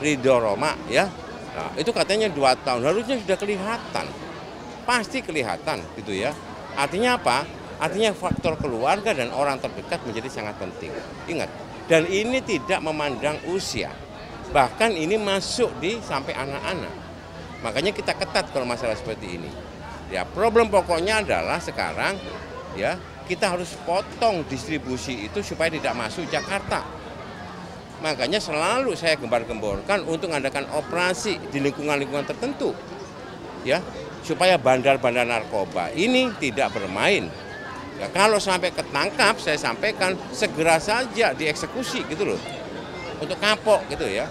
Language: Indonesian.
Ridho Roma ya. Nah, itu katanya dua tahun, harusnya sudah kelihatan. Pasti kelihatan gitu ya. Artinya apa? Artinya faktor keluarga dan orang terdekat menjadi sangat penting. Ingat, dan ini tidak memandang usia. Bahkan ini masuk di sampai anak-anak. Makanya kita ketat kalau masalah seperti ini. Ya, problem pokoknya adalah sekarang ya kita harus potong distribusi itu supaya tidak masuk Jakarta. Makanya selalu saya gembar-gemborkan untuk mengadakan operasi di lingkungan-lingkungan tertentu. Ya, supaya bandar-bandar narkoba ini tidak bermain. Ya, kalau sampai ketangkap, saya sampaikan segera saja dieksekusi gitu loh. Untuk kapok gitu ya.